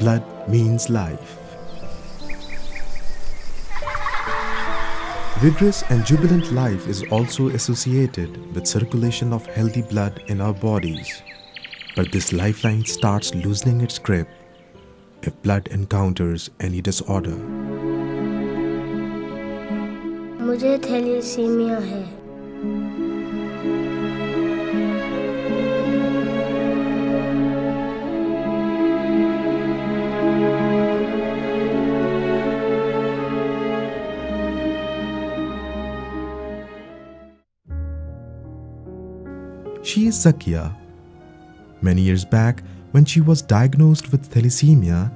blood means life. Vigorous and jubilant life is also associated with circulation of healthy blood in our bodies. But this lifeline starts loosening its grip if blood encounters any disorder. मुझे thalassemia है She is Zakia. Many years back, when she was diagnosed with thalassemia,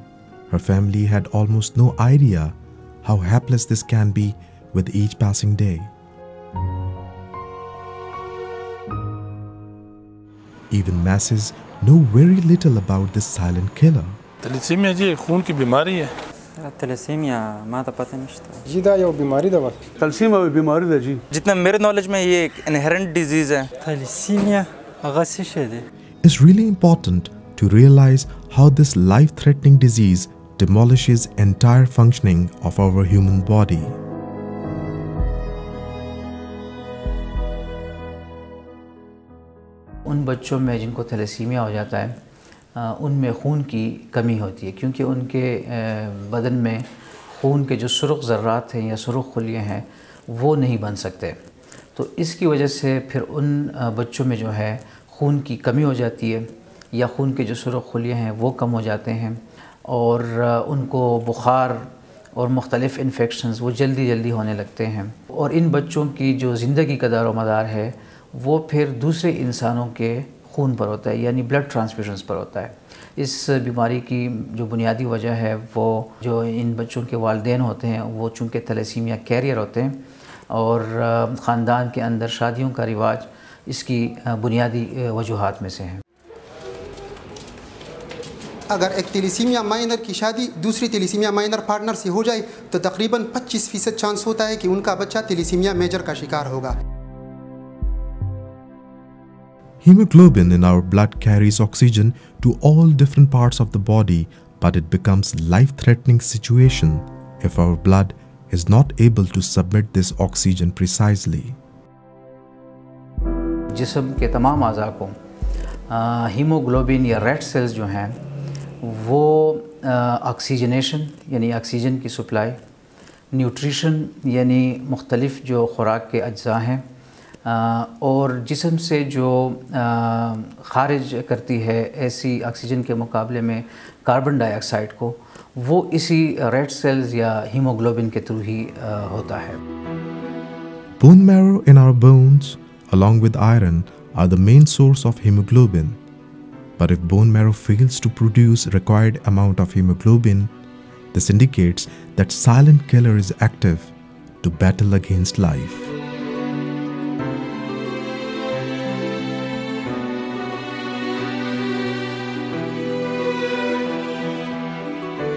her family had almost no idea how hapless this can be with each passing day. Even masses know very little about this silent killer. Thalassemia is a blood thalassaemia ما ته پتہ نشتا جی دا you بیماری دا وخت. تلسیم او بیماری دا جی. جتنا میرے knowledge میں یہ ایک انہرنٹ ڈیزیز ہے. تلسیمیا هغه څه شی It's really important to realize how this life-threatening disease demolishes entire functioning of our human body. ان بچوں میں جن کو تھیلیسیمیا ہو جاتا ہے ان میں خون کی کمی ہوتی ہے، کیونکہ ان کے بدن میں خون کے جو سرخ ذرات ہیں یا سرخ خلیے ہیں، وہ نہیں بن سکتے۔ تو اس کی وجہ سے پھر ان بچوں میں جو ہے خون کی کمی ہو جاتی ہے یا خون کے جو سرخ خلیے ہیں وہ کم ہو جاتے ہیں اور ان کو بخار اور مختلف انفیکشنز وہ جلدی جلدی ہونے لگتے ہیں۔ اور ان بچوں کی جو زندگی کا دار و مدار ہے، وہ پھر دوسرے انسانوں کے خون پر ہوتا ہے یعنی بلڈ ٹرانسفیوژنس پر ہوتا ہے۔ اس بیماری کی جو بنیادی وجہ ہے، وہ جو ان بچوں کے والدین ہوتے ہیں، وہ چونکہ تھلیسیمیا کیریئر ہوتے ہیں اور خاندان کے اندر شادیوں کا رواج اس کی بنیادی وجوہات میں سے ہیں۔ اگر ایک تیلیسیمیا مائنر کی شادی دوسری تیلیسیمیا مائنر پارٹنر سے ہو جائے، تو تقریباً پچیس فیصد چانس ہوتا ہے کہ ان کا بچہ تیلیسیمیا میجر کا شکار ہوگا۔ Hemoglobin in our blood carries oxygen to all different parts of the body, but it becomes life-threatening situation if our blood is not able to submit this oxygen precisely. जिसम के तमाम अज़ा को आ, हीमोग्लोबिन या red cells जो हैं वो oxygenation यानी oxygen की सप्लाई न्यूट्रिशन यानी मुख्तलिफ़ जो ख़ुराक के अज्जा हैं اور جسم سے جو خارج کرتی ہے ایسی آکسیجن کے مقابلے میں کاربن ڈائی آکسائڈ کو، وہ اسی ریڈ سیلز یا ہیموگلوبن کے تھرو ہی ہوتا ہے۔ Bone marrow in our bones along with iron are the main source of haemoglobin per if bone marrow fails to produce required amount of haemoglobin this indicates that silent killer is active to battle against life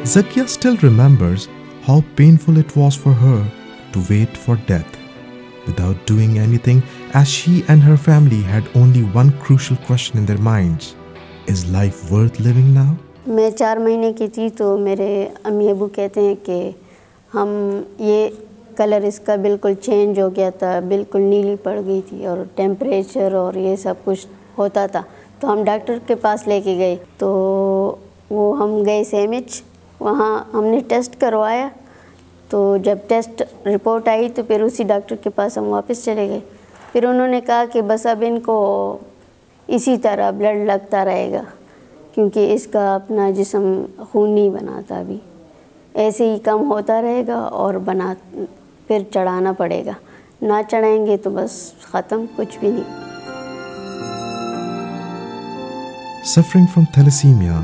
Zakia still remembers how painful it was for her to wait for death without doing anything as she and her family had only one crucial question in their minds Is life worth living now? मैं चार महीने की थी तो मेरे अम्मी अबू कहते हैं कि हम ये कलर इसका बिल्कुल चेंज हो गया था बिल्कुल नीली पड़ गई थी और टेम्परेचर और ये सब कुछ होता था तो हम डॉक्टर के पास लेके गए तो वो हम गए सेमिच وہاں ہم نے ٹیسٹ کروایا۔ تو جب ٹیسٹ رپورٹ آئی تو پھر اسی ڈاکٹر کے پاس ہم واپس چلے گئے۔ پھر انہوں نے کہا کہ بس اب ان کو اسی طرح بلڈ لگتا رہے گا کیونکہ اس کا اپنا جسم خون نہیں بناتا ابھی۔ ایسے ہی کم ہوتا رہے گا اور بنا پھر چڑھانا پڑے گا۔ نہ چڑھائیں گے تو بس ختم کچھ بھی نہیں۔ Suffering from thalassemia,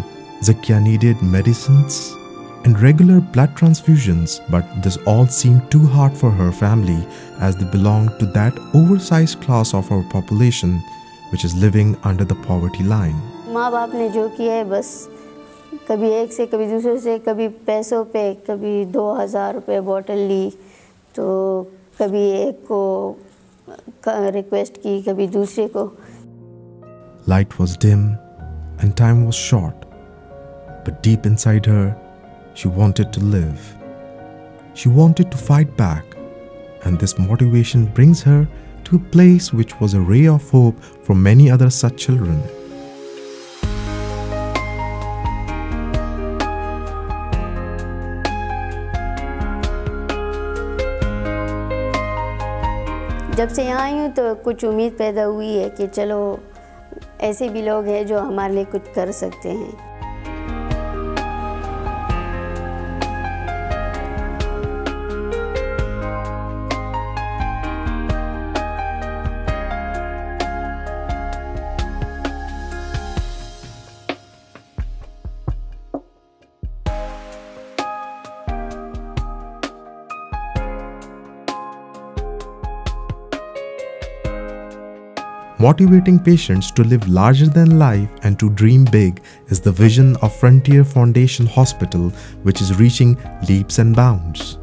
Zakia needed medicines and regular blood transfusions, but this all seemed too hard for her family as they belonged to that oversized class of our population which is living under the poverty line. माँ बाप ने जो किया है बस कभी एक से कभी दूसरे से कभी पैसों पे कभी दो हज़ार रुपये बॉटल ली तो कभी एक को रिक्वेस्ट की कभी दूसरे को Light was dim and time was short. but deep inside her, she wanted to live. She wanted to fight back, and this motivation brings her to a place which was a ray of hope for many other such children. जब से यहाँ आई हूँ तो कुछ उम्मीद पैदा हुई है कि चलो ऐसे भी लोग हैं जो हमारे लिए कुछ कर सकते हैं Motivating patients to live larger than life and to dream big is the vision of Frontier Foundation Hospital, which is reaching leaps and bounds.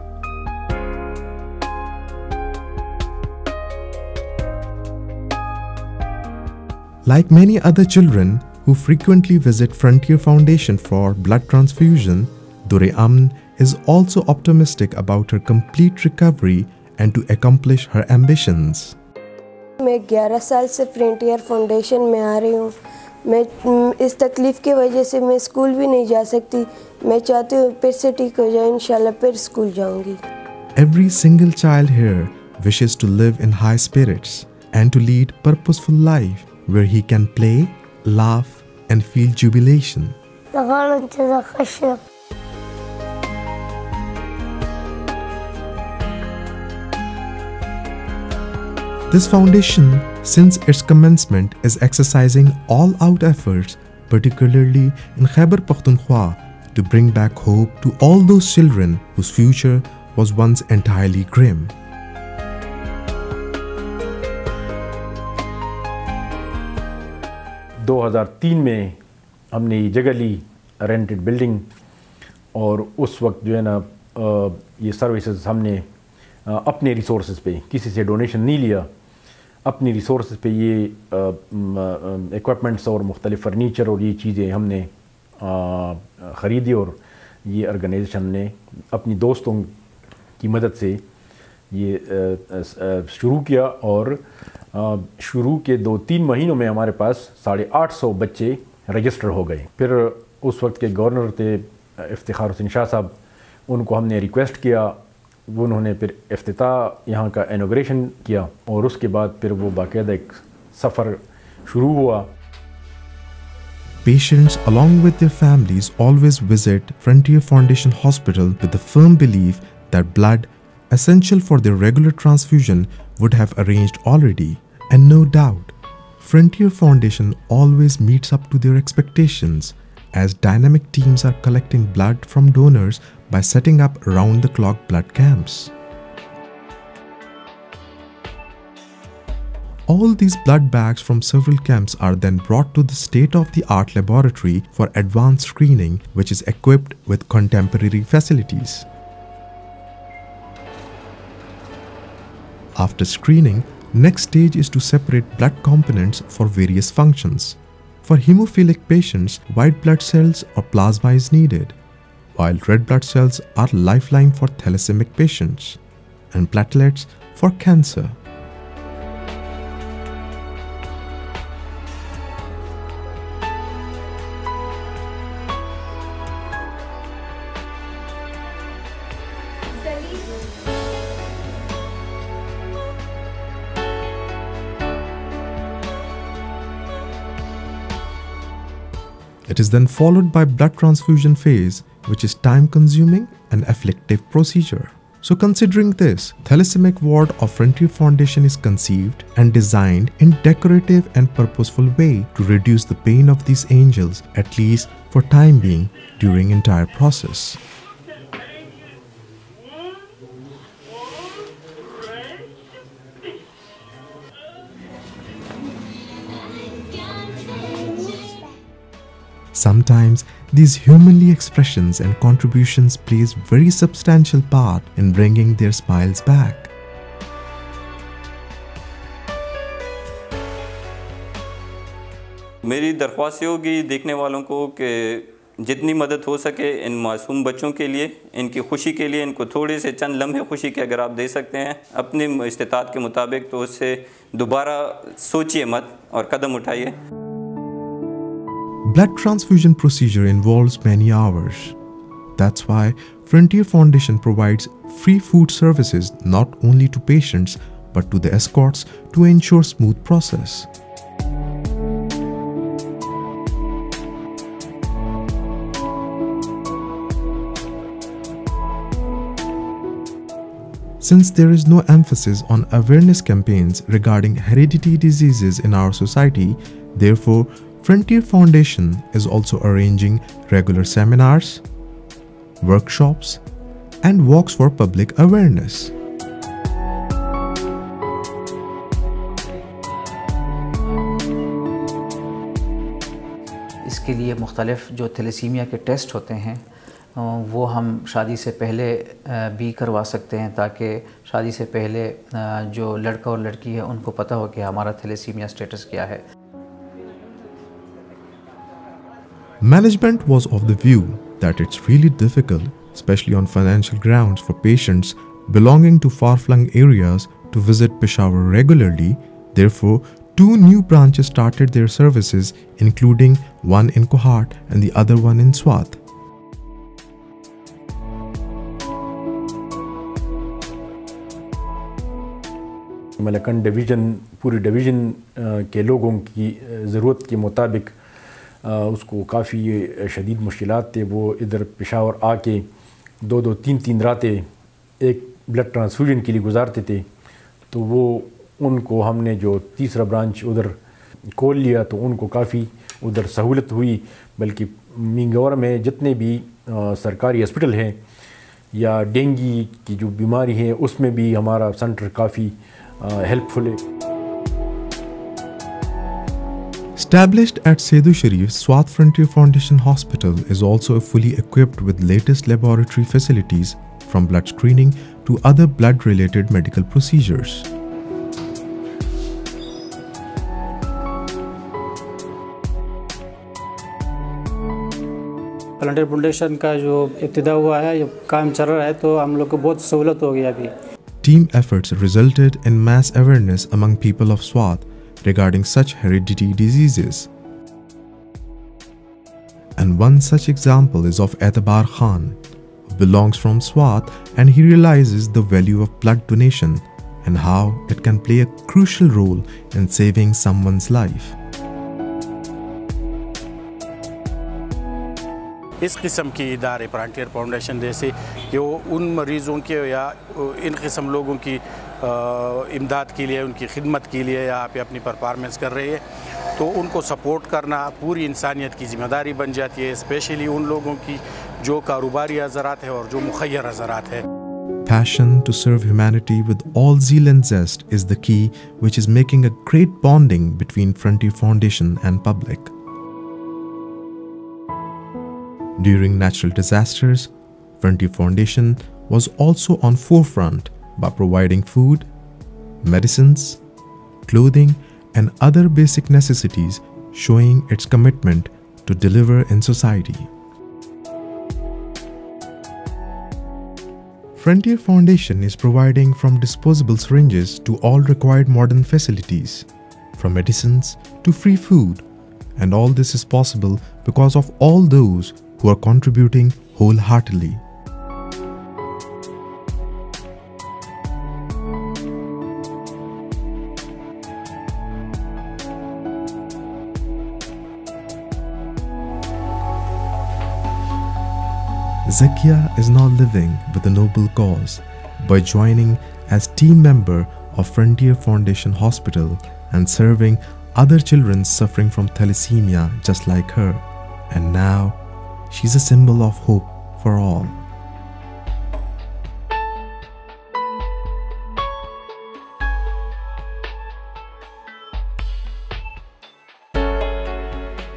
Like many other children who frequently visit Frontier Foundation for blood transfusion, Dure Amn is also optimistic about her complete recovery and to accomplish her ambitions. میں گیارہ سال سے فرینٹیئر foundation میں آ رہی ہوں۔ میں اس تکلیف کے وجہ سے میں سکول بھی نہیں جا سکتی۔ میں چاہتے ہوں پھر سے ٹھیک ہو جائے انشاءاللہ پھر سکول جاؤں گی۔ Every single child here wishes to live in high spirits and to lead purposeful life where he can play laugh and feel jubilation This foundation, since its commencement, is exercising all out efforts, particularly in Khyber Pakhtunkhwa, to bring back hope to all those children whose future was once entirely grim. दो हज़ार तीन में हमने ये जगह ली rented building और उस वक्त जो है ना अ, ये सर्विसेज हमने अ, अपने रिसोर्स पे किसी से डोनेशन नहीं लिया اپنی ریسورسز پہ یہ ایکوپمنٹس اور مختلف فرنیچر اور یہ چیزیں ہم نے خریدی اور یہ آرگنائزیشن نے اپنی دوستوں کی مدد سے یہ شروع کیا اور شروع کے دو تین مہینوں میں ہمارے پاس ساڑھے آٹھ سو بچے رجسٹر ہو گئے۔ پھر اس وقت کے گورنر تھے افتخار حسین شاہ صاحب، ان کو ہم نے ریکویسٹ کیا وہ انہوں نے پھر افتتاح blood اسینشلر ٹرانسفی we ارینجی and no doubt mates اپنامکر by setting up round the clock blood camps. All these blood bags from several camps are then brought to the state of the art laboratory for advanced screening, which is equipped with contemporary facilities. After screening, next stage is to separate blood components for various functions. For hemophilic patients, white blood cells or plasma is needed, while red blood cells are lifeline for thalassemic patients, and platelets for cancer. It is then followed by blood transfusion phase, which is time consuming and afflictive procedure. So considering this, Thalassaemic Ward of Frontier Foundation is conceived and designed in decorative and purposeful way to reduce the pain of these angels at least for time being during entire process. Sometimes these humanly expressions and contributions plays very substantial part in bringing their smiles back. میری درخواست سے ہوگی دیکھنے والوں کو کہ جتنی مدد ہو سکے ان معصوم بچوں کے لیے، ان کی خوشی کے لیے، ان کو تھوڑے سے چند لمحے خوشی کے اگر آپ دے سکتے ہیں اپنی استطاعت کے مطابق تو اس سے دوبارہ سوچئے مت اور قدم اٹھائیے Blood transfusion procedure involves many hours. That's why Frontier Foundation provides free food services not only to patients but to the escorts to ensure smooth process. Since there is no emphasis on awareness campaigns regarding hereditary diseases in our society, therefore, Frontier Foundation is also arranging regular seminars, workshops, and walks for public awareness. اس کے لیے مختلف جو thalassaemia کے test ہوتے ہیں وہ ہم شادی سے پہلے بھی کروا سکتے ہیں تاکہ شادی سے پہلے جو لڑکا اور لڑکی ہے ان کو پتہ ہو کہ ہمارا تھیلیسیمیا سٹیٹس کیا ہے Management was of the view that it's really difficult, especially on financial grounds, for patients belonging to far flung areas to visit Peshawar regularly. Therefore, two new branches started their services, including one in Kohat and the other one in Swat. Malakand division पूरी division के लोगों की ज़रूरत के मुताबिक اس کو کافی شدید مشکلات تھے، وہ ادھر پشاور آ کے دو دو تین تین راتیں ایک بلڈ ٹرانسفیوژن کے لیے گزارتے تھے۔ تو وہ ان کو ہم نے جو تیسرا برانچ ادھر کھول لیا، تو ان کو کافی ادھر سہولت ہوئی۔ بلکہ مینگور میں جتنے بھی سرکاری ہاسپٹل ہیں یا ڈینگی کی جو بیماری ہے اس میں بھی ہمارا سینٹر کافی ہیلپ فل ہے۔ Established at Saidu Sharif, Swat Frontier Foundation Hospital is also fully equipped with latest laboratory facilities from blood screening to other blood-related medical procedures. पलंटर फाउंडेशन का जो इब्तदा हुआ है ये काम चल रहा है तो हम लोग को बहुत सुविधा हो गई अभी Team efforts resulted in mass awareness among people of Swat regarding such hereditary diseases. And one such example is of Etabar Khan, who belongs from Swat and he realizes the value of blood donation and how it can play a crucial role in saving someone's life. इस किस्म के इदारे frontier foundation जैसे कि वो उन मरीज़ों के या इन किस्म लोगों की امداد کے لیے، ان کی خدمت کے لیے یہاں پہ اپنی پرفارمنس کر رہی ہے۔ تو ان کو سپورٹ کرنا پوری انسانیت کی ذمہ داری بن جاتی ہے اسپیشلی ان لوگوں کی جو کاروباری حضرات ہیں اور جو مخیر حضرات ہیں۔ Passion to serve humanity with with all and is the key which is making a great bonding between Frontier Foundation and public during natural disasters Frontier Foundation was also on forefront by providing food, medicines, clothing and other basic necessities showing its commitment to deliver in society. Frontier Foundation is providing from disposable syringes to all required modern facilities, from medicines to free food, and all this is possible because of all those who are contributing wholeheartedly. Zakia is now living with a noble cause by joining as team member of Frontier Foundation Hospital and serving other children suffering from thalassemia just like her. And now, she's a symbol of hope for all.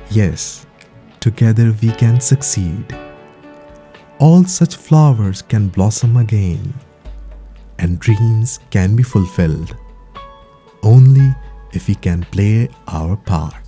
Yes, together we can succeed all such flowers can blossom again, and dreams can be fulfilled only if we can play our part.